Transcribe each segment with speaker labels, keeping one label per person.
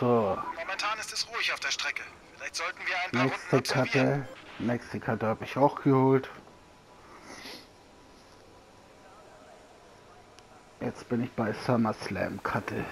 Speaker 1: So,
Speaker 2: Momentan ist es ruhig auf der Strecke. Vielleicht sollten wir ein paar
Speaker 1: nächste. Karte. Nächste Karte habe ich auch geholt. Jetzt bin ich bei SummerSlam Karte.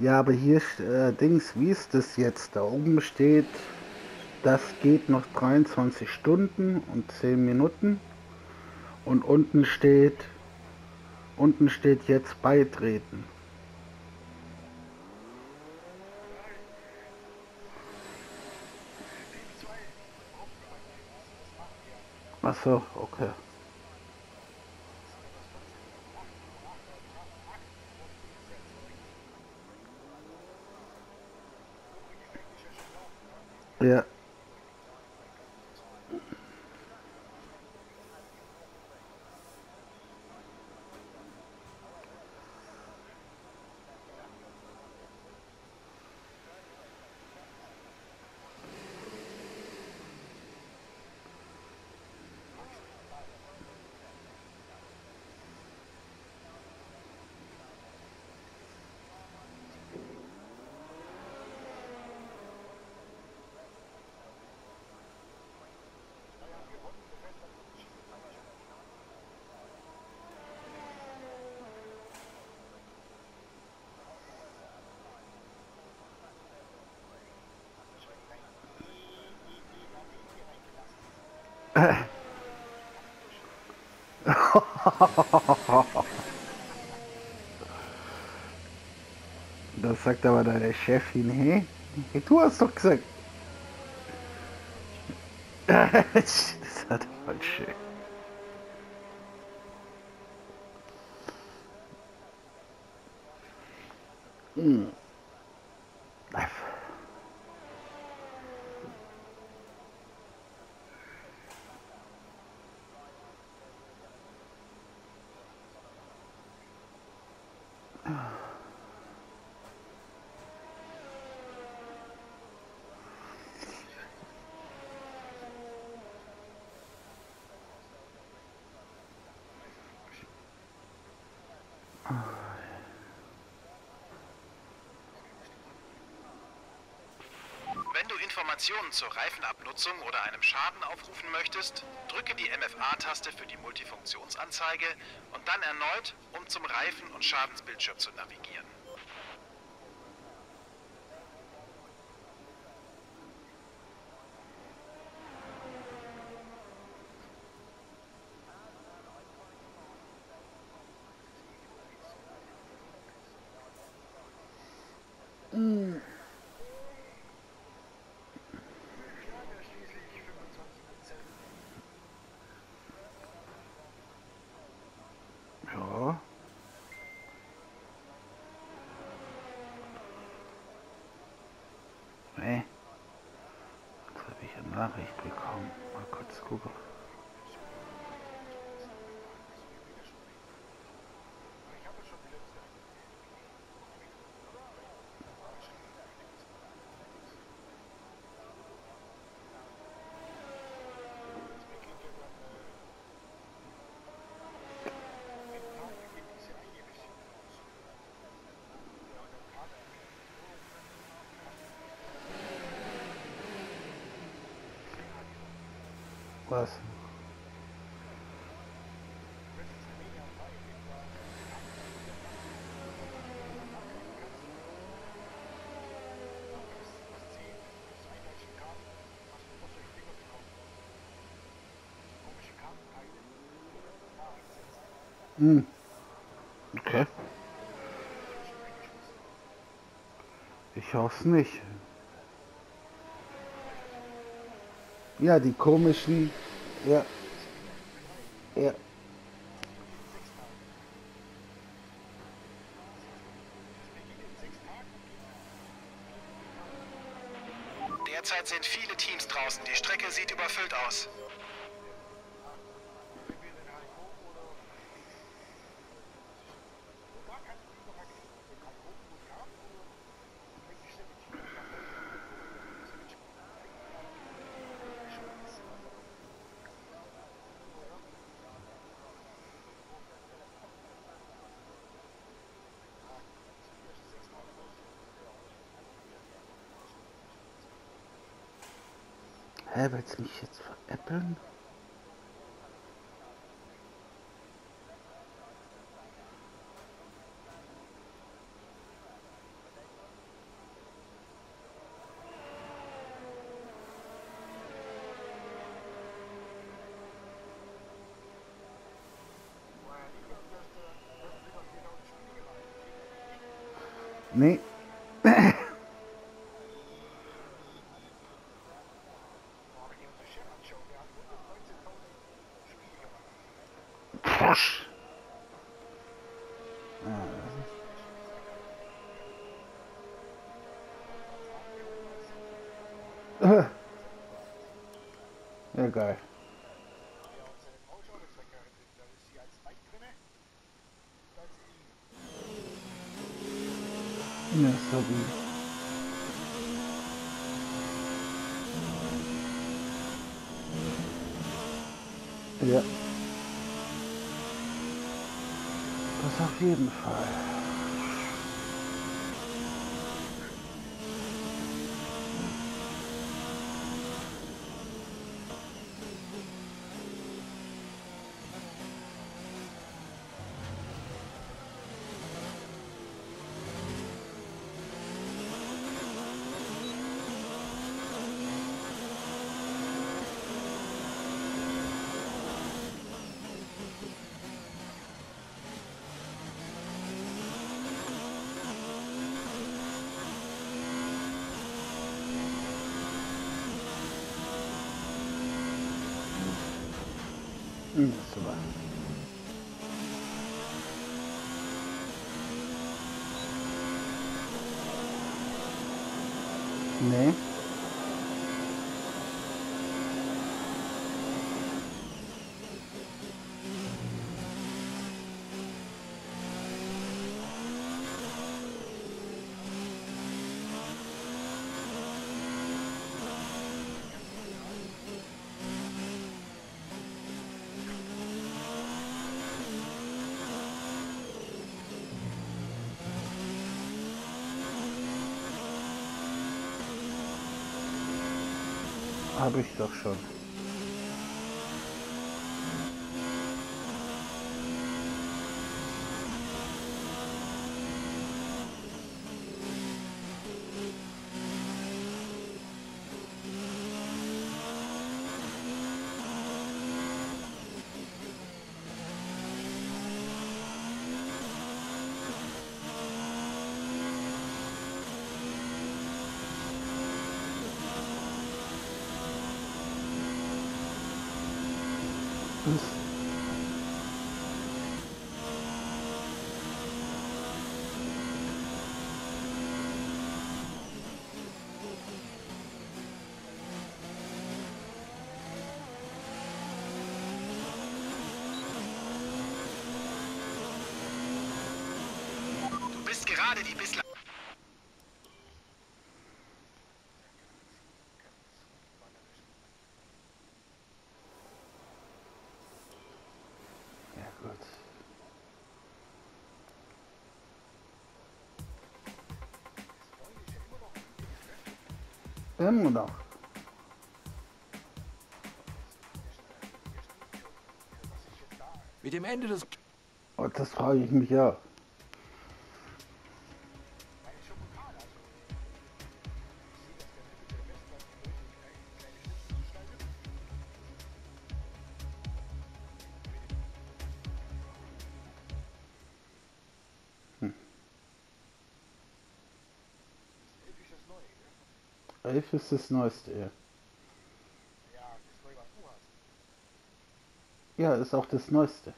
Speaker 1: Ja, aber hier äh, Dings, wie ist das jetzt? Da oben steht, das geht noch 23 Stunden und 10 Minuten. Und unten steht, unten steht jetzt beitreten. Ach so, okay. Ja. Das sagt aber deine Chefin, hey? Du hast doch gesagt. das hat schön. Hm.
Speaker 2: Informationen zur Reifenabnutzung oder einem Schaden aufrufen möchtest, drücke die MFA-Taste für die Multifunktionsanzeige und dann erneut, um zum Reifen- und Schadensbildschirm zu navigieren.
Speaker 1: Ja. Nee. Jetzt habe ich eine Nachricht bekommen. Mal kurz gucken. Was? Hm. Okay. Ich hoffe nicht. Ja, die komischen. Ja. Ja.
Speaker 2: Teams draußen. Die Strecke sieht überfüllt aus.
Speaker 1: Du mich jetzt veräppeln? Nee. Geil. Ja, sorry. Ja. Das auf jeden Fall. Hm, super. Nee. Habe ich doch schon. Das
Speaker 2: Gerade die bislang...
Speaker 1: Ja, gut. Immer noch.
Speaker 3: Mit dem Ende des
Speaker 1: Oh, das frage ich mich ja. ist das Neueste. Ja, ist auch das Neueste.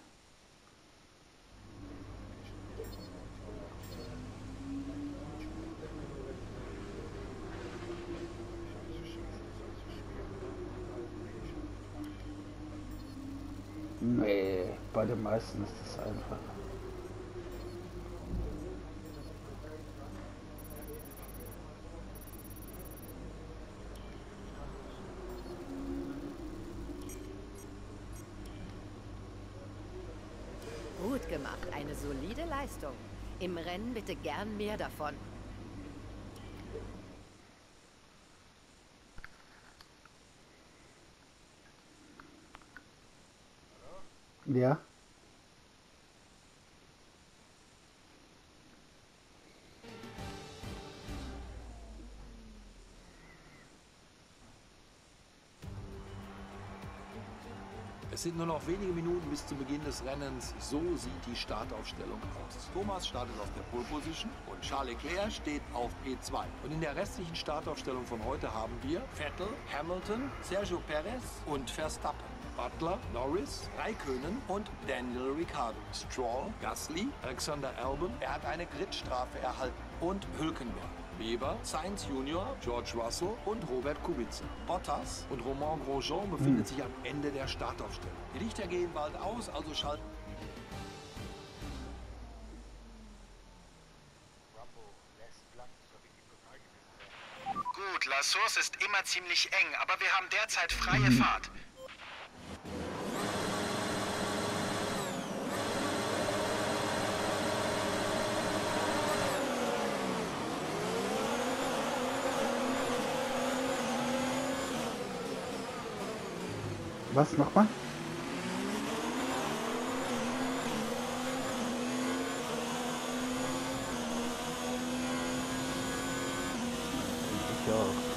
Speaker 1: Nee, bei den meisten ist das einfach.
Speaker 4: Solide Leistung. Im Rennen bitte gern mehr davon.
Speaker 1: Ja.
Speaker 3: Es sind nur noch wenige Minuten bis zum Beginn des Rennens. So sieht die Startaufstellung aus. Thomas startet auf der Pole Position und Charles Leclerc steht auf P2. Und in der restlichen Startaufstellung von heute haben wir Vettel, Hamilton, Sergio Perez und Verstappen. Butler, Norris, Raikönen und Daniel Ricciardo. Stroll, Gasly, Alexander Albon, er hat eine Gridstrafe erhalten. Und Hülkenberg. Weber, Sainz Junior, George Russell und Robert Kubica. Bottas und Romain Grosjean befindet sich am Ende der Startaufstellung. Die Lichter gehen bald aus, also schalten
Speaker 2: Gut, La Source ist immer ziemlich eng, aber wir haben derzeit freie Fahrt.
Speaker 1: Was nochmal? Ich auch.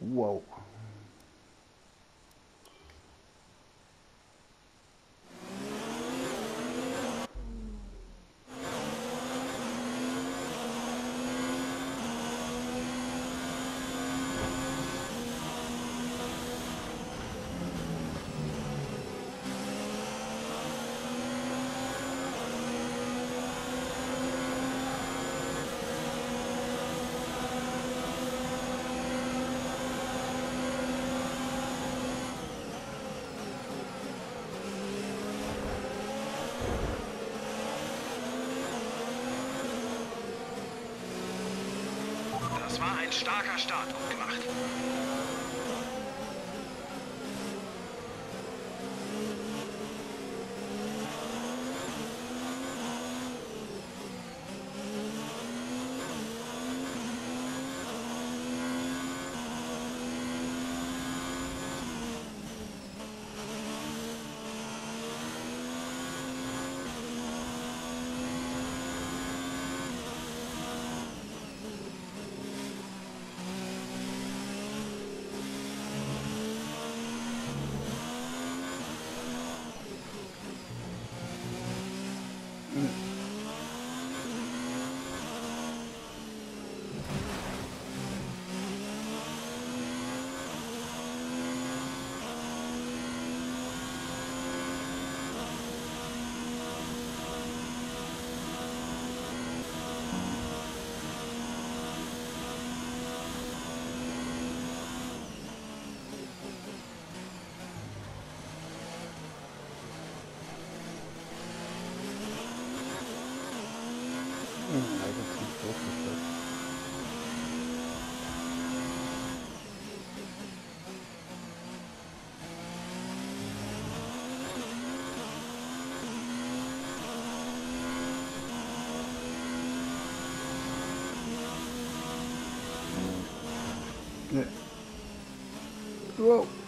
Speaker 1: Wow.
Speaker 2: Das war ein starker Start. Gut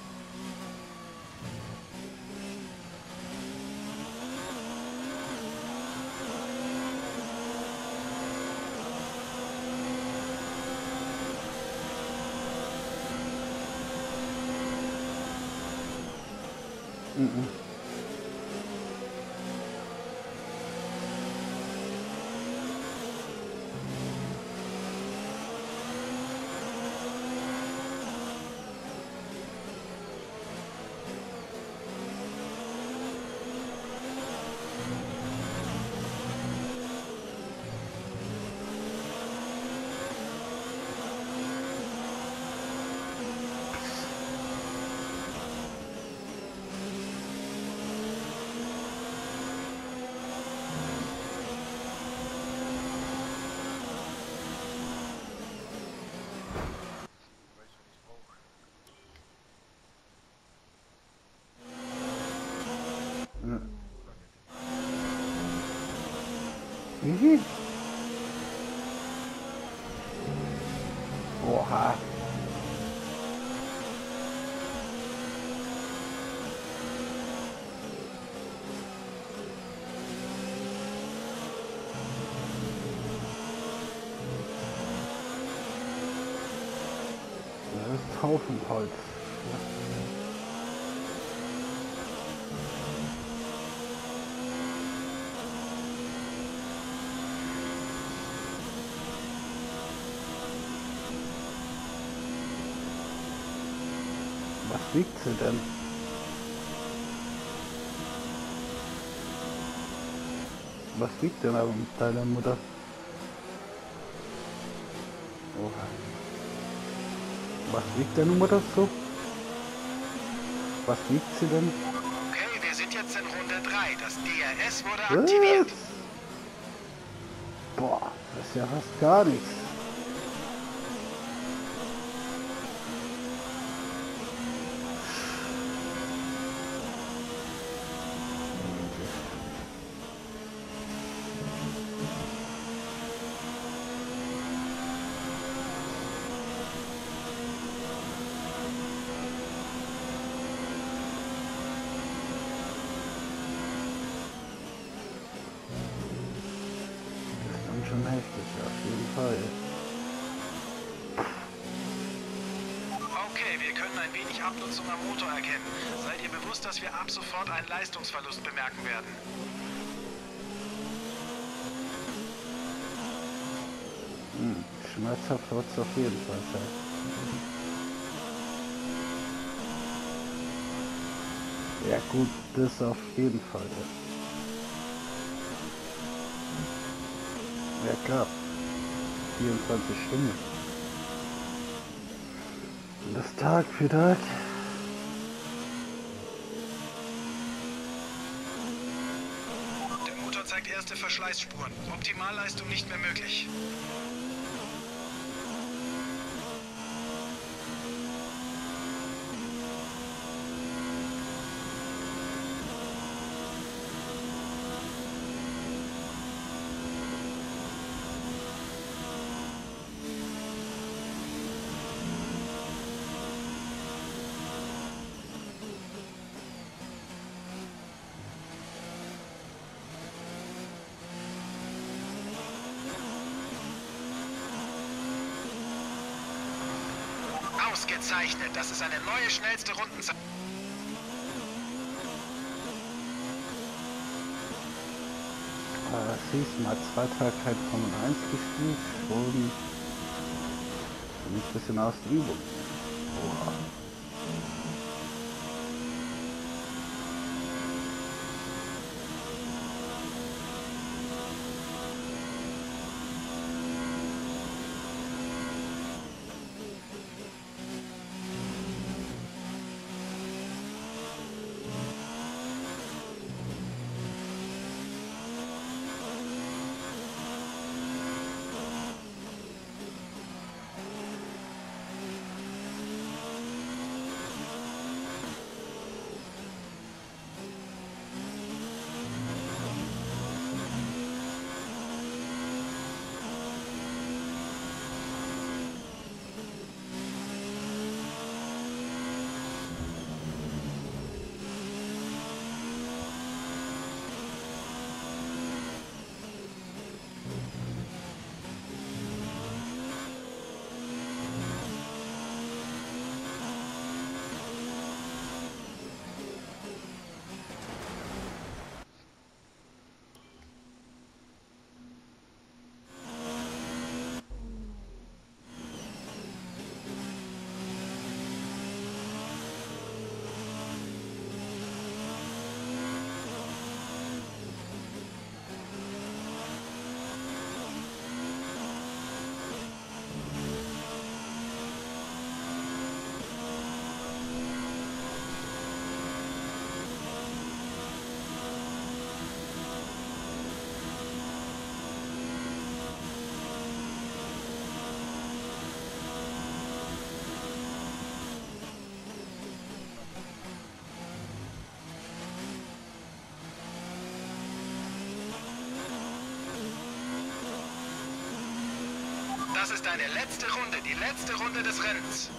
Speaker 5: Wie? Oha. Das ist Haufen Holz. Was wiegt sie denn? Was wiegt denn aber mit deiner Mutter? Oha. Was wiegt deine Mutter so? Was wiegt sie denn?
Speaker 2: Okay, wir sind jetzt in Runde 3. Das DRS wurde aktiviert.
Speaker 5: Was? Boah, das ist ja fast gar nichts. Das ist dann schon heftig, auf jeden Fall.
Speaker 2: Okay, wir können ein wenig Abnutzung am Motor erkennen. Seid ihr bewusst, dass wir ab sofort einen Leistungsverlust bemerken werden?
Speaker 5: Hm, schmerzhaft wird es auf jeden Fall sein. Ja gut, das auf jeden Fall. Ja, ja klar. 24 Stunden. Tag für Tag.
Speaker 2: Der Motor zeigt erste Verschleißspuren. Optimalleistung nicht mehr möglich. Ausgezeichnet. Das ist eine neue schnellste Rundenzeit.
Speaker 5: Äh, siehst mal, zwei Tage kein Formel 1 gespielt, schon ein bisschen aus der Übung.
Speaker 2: Ist deine letzte Runde, die letzte Runde des Rennens.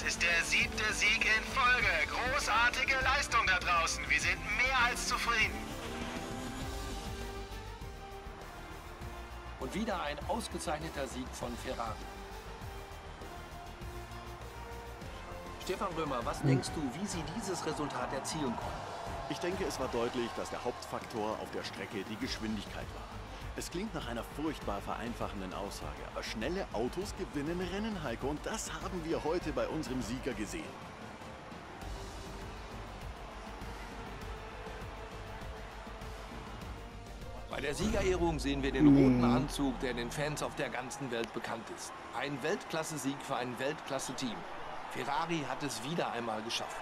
Speaker 2: Das ist der siebte Sieg in Folge. Großartige Leistung da draußen. Wir sind mehr als zufrieden.
Speaker 3: Und wieder ein ausgezeichneter Sieg von Ferrari. Stefan Römer, was denkst du, wie sie dieses Resultat erzielen konnten?
Speaker 6: Ich denke, es war deutlich, dass der Hauptfaktor auf der Strecke die Geschwindigkeit war. Es klingt nach einer furchtbar vereinfachenden Aussage, aber schnelle Autos gewinnen Rennen, Heiko, und das haben wir heute bei unserem Sieger gesehen.
Speaker 3: Bei der Siegerehrung sehen wir den roten Anzug, der den Fans auf der ganzen Welt bekannt ist. Ein Weltklasse-Sieg für ein Weltklasse-Team. Ferrari hat es wieder einmal geschafft.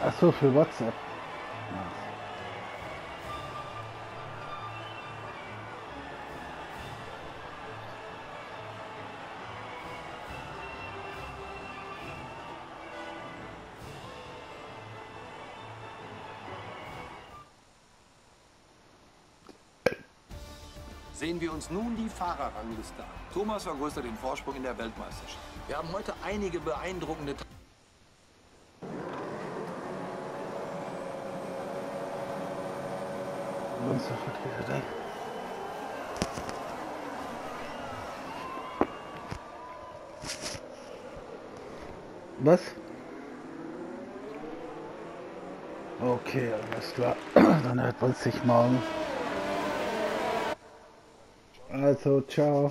Speaker 1: Achso, für WhatsApp.
Speaker 3: Uns nun die Fahrerrangliste an. Thomas vergrößert den Vorsprung in der Weltmeisterschaft. Wir haben heute einige beeindruckende...
Speaker 1: Was? Okay, alles klar. Dann hört man sich morgen. Also, ciao.